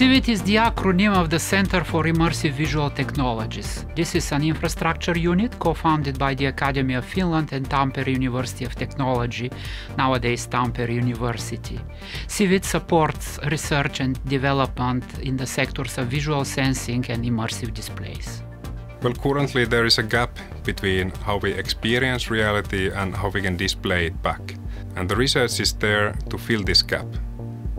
CIVIT is the acronym of the Center for Immersive Visual Technologies. This is an infrastructure unit co-founded by the Academy of Finland and Tampere University of Technology, nowadays Tampere University. CIVIT supports research and development in the sectors of visual sensing and immersive displays. Well, currently there is a gap between how we experience reality and how we can display it back. And the research is there to fill this gap.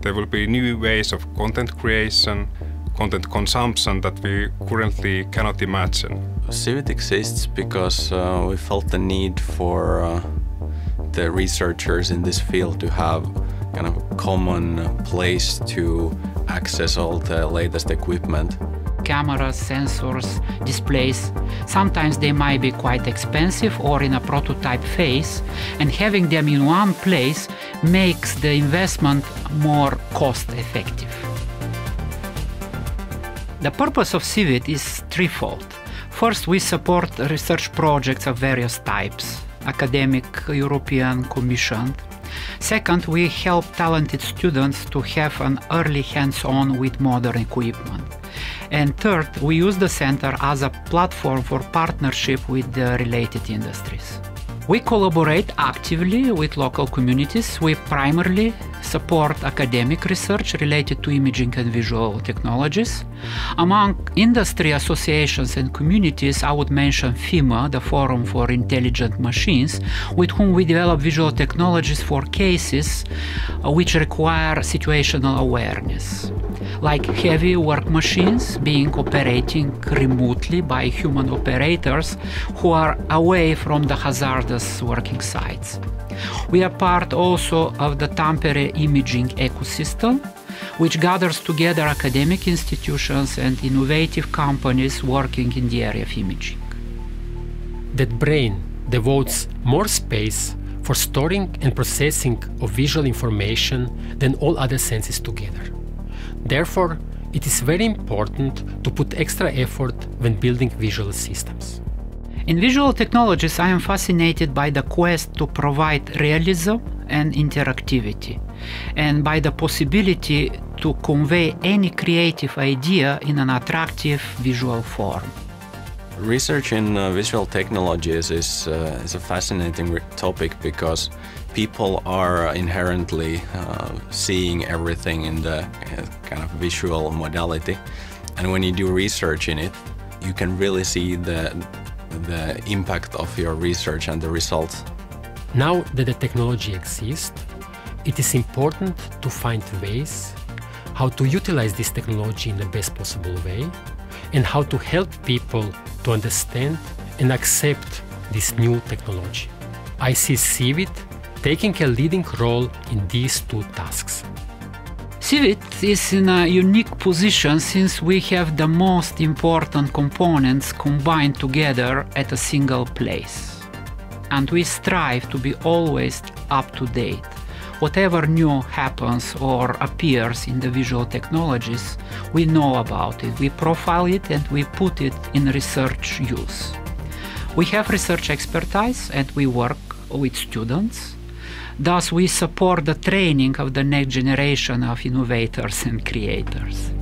There will be new ways of content creation, content consumption that we currently cannot imagine. CIVIT exists because uh, we felt the need for uh, the researchers in this field to have kind of a common place to access all the latest equipment cameras, sensors, displays. Sometimes they might be quite expensive or in a prototype phase, and having them in one place makes the investment more cost effective. The purpose of CIVIT is threefold. First, we support research projects of various types academic, European, commissioned. Second, we help talented students to have an early hands on with modern equipment. And third, we use the center as a platform for partnership with the related industries. We collaborate actively with local communities. We primarily support academic research related to imaging and visual technologies. Among industry associations and communities, I would mention FIMA, the Forum for Intelligent Machines, with whom we develop visual technologies for cases uh, which require situational awareness like heavy work machines being operating remotely by human operators who are away from the hazardous working sites. We are part also of the Tampere imaging ecosystem, which gathers together academic institutions and innovative companies working in the area of imaging. That brain devotes more space for storing and processing of visual information than all other senses together. Therefore, it is very important to put extra effort when building visual systems. In visual technologies, I am fascinated by the quest to provide realism and interactivity, and by the possibility to convey any creative idea in an attractive visual form. Research in uh, visual technologies is, uh, is a fascinating topic because people are inherently uh, seeing everything in the uh, kind of visual modality. And when you do research in it, you can really see the, the impact of your research and the results. Now that the technology exists, it is important to find ways how to utilize this technology in the best possible way and how to help people to understand and accept this new technology. I see CIVIT taking a leading role in these two tasks. CIVIT is in a unique position since we have the most important components combined together at a single place. And we strive to be always up to date. Whatever new happens or appears in the visual technologies, we know about it, we profile it, and we put it in research use. We have research expertise and we work with students Thus, we support the training of the next generation of innovators and creators.